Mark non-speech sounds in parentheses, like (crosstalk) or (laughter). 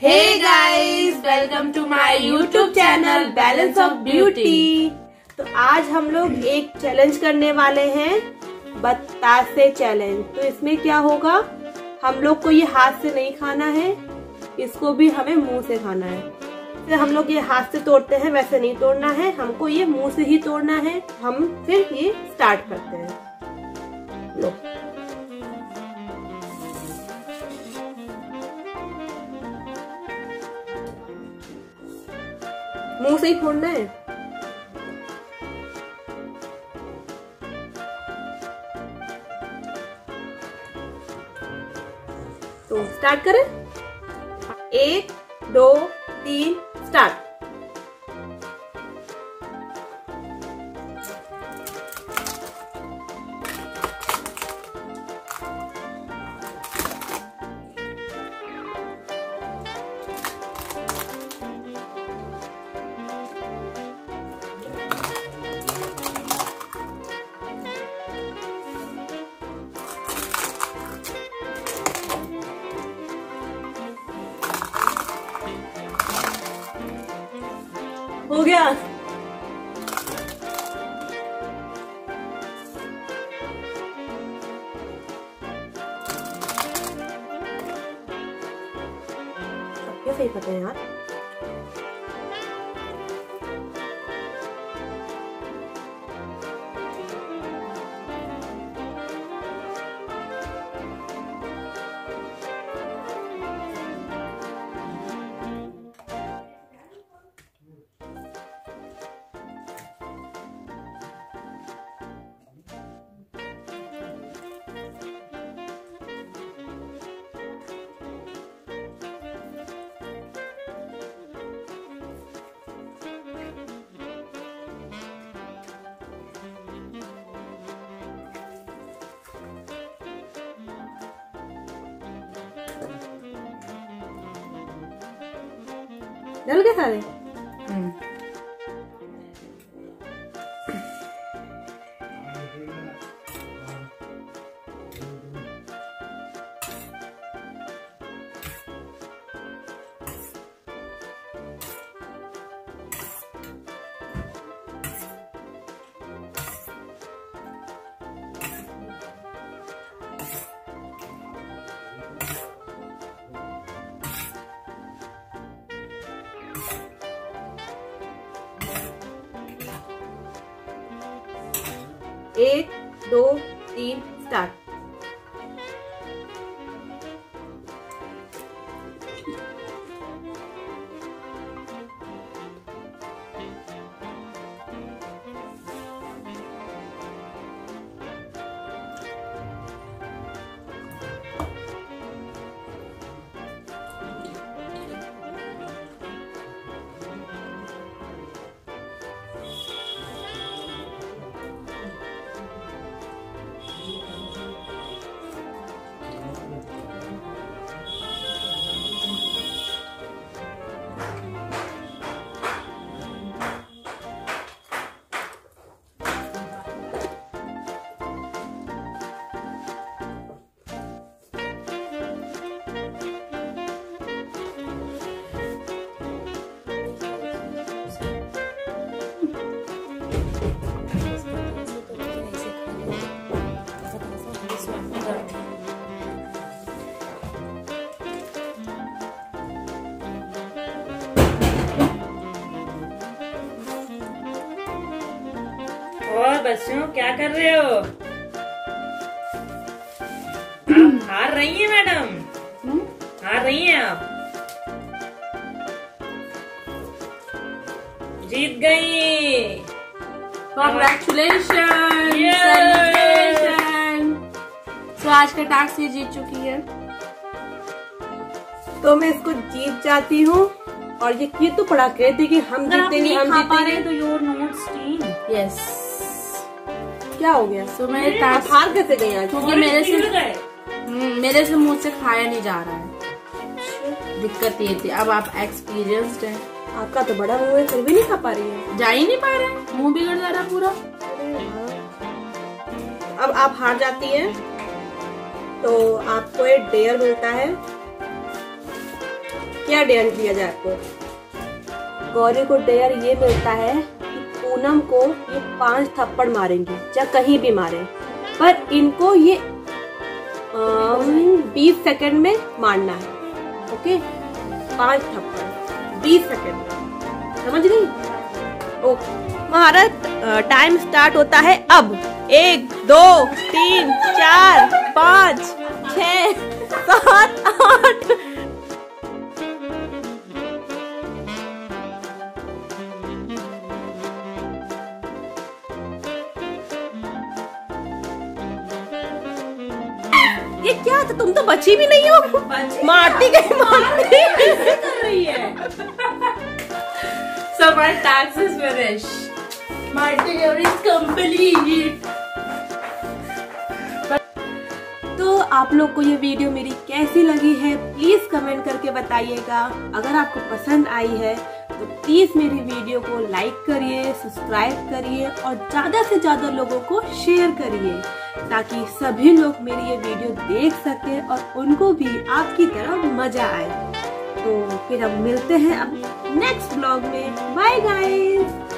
Hey guys welcome to my YouTube channel balance of beauty तो आज हम लोग एक चैलेंज करने वाले हैं, बतासे चैलेंज तो इसमें क्या होगा? हम लोग को ये हाथ से नहीं खाना है, इसको भी हमें मुँह से खाना है। फिर हम लोग ये हाथ से तोड़ते हैं, वैसे नहीं तोड़ना है, हमको ये मुँह से ही तोड़ना है। हम फिर ये स्टार्ट करते हैं। लो। मुँह से ही फोड़ना है। तो स्टार्ट करें। एक दो तीन स्टार्ट Coffee with है यार डल गए एक दो तीन स्टार्ट बच्चों क्या कर रहे हो? आप (clears throat) हार रही हैं मैडम? हार रही हैं आप? जीत गई। कॉन्ग्रेचुलेशन तो आज का टास्क ये जीत चुकी है। तो मैं इसको जीत जाती हूँ। और ये ये तो पड़ा कहते कि हम जीतेंगे हम जीतेंगे। तो योर नोट्स टीम यस क्या हो गया? तो मैं हार कैसे गए आज क्योंकि मेरे से हम्म, मेरे से मुँह से खाया नहीं जा रहा है। दिक्कत ये थी। अब आप एक्सपीरियंस्ड हैं। आपका तो बड़ा मुँह है फिर भी नहीं खा पा रही है। जा ही नहीं पा रहे मुँह बिगड़ जा रहा पूरा। अब आप हार जाती है तो आपको एक डेयर मिलता है। क्या डेयर दिया जाए आपको? गौरी को डेयर ये मिलता है पूनम को ये पाँच थप्पड़ मारेंगे चाहे कहीं भी मारे। पर इनको ये बीस सेकंड में मारना है, ओके? पाँच थप्पड़, बीस सेकंड समझ गई? ओके। महारत टाइम स्टार्ट होता है अब। एक, दो, तीन था तुम तो बची भी नहीं हो। मारती गई मारती। कर रही है? So my tax is finished. My dinner is complete. तो आप लोग को ये वीडियो मेरी कैसी लगी है? प्लीज़ कमेंट करके बताइएगा। अगर आपको पसंद आई है तो प्लीज़ मेरी वीडियो को लाइक करिए सब्सक्राइब करिए और ज़्यादा से ज़्यादा लोगों को शेयर करिए, ताकि सभी लोग मेरी ये वीडियो देख सके और उनको भी आपकी तरह मज़ा आए। तो फिर हम मिलते हैं अब नेक्स्ट ब्लॉग में। Bye guys